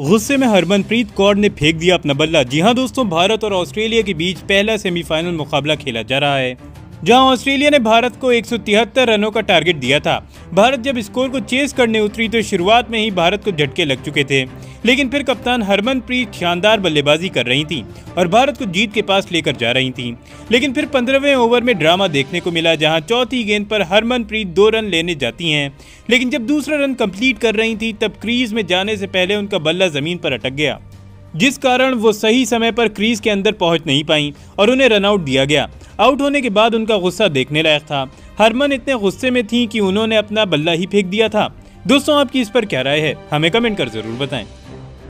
गुस्से में हरमनप्रीत कौर ने फेंक दिया अपना बल्ला। जी हाँ दोस्तों, भारत और ऑस्ट्रेलिया के बीच पहला सेमीफाइनल मुकाबला खेला जा रहा है। जहाँ ऑस्ट्रेलिया ने भारत को एक सौ तिहत्तर रनों का टारगेट दिया था। भारत जब स्कोर को चेस करने उतरी तो शुरुआत में ही भारत को झटके लग चुके थे। लेकिन फिर कप्तान हरमनप्रीत शानदार बल्लेबाजी कर रही थी और भारत को जीत के पास लेकर जा रही थी। लेकिन फिर पंद्रहवें ओवर में ड्रामा देखने को मिला, जहाँ चौथी गेंद पर हरमनप्रीत दो रन लेने जाती हैं। लेकिन जब दूसरा रन कंप्लीट कर रही थी, तब क्रीज में जाने से पहले उनका बल्ला ज़मीन पर अटक गया। जिस कारण वो सही समय पर क्रीज के अंदर पहुँच नहीं पाई और उन्हें रनआउट दिया गया। आउट होने के बाद उनका गुस्सा देखने लायक था। हरमन इतने गुस्से में थी कि उन्होंने अपना बल्ला ही फेंक दिया था। दोस्तों, आपकी इस पर क्या राय है? हमें कमेंट कर ज़रूर बताएँ।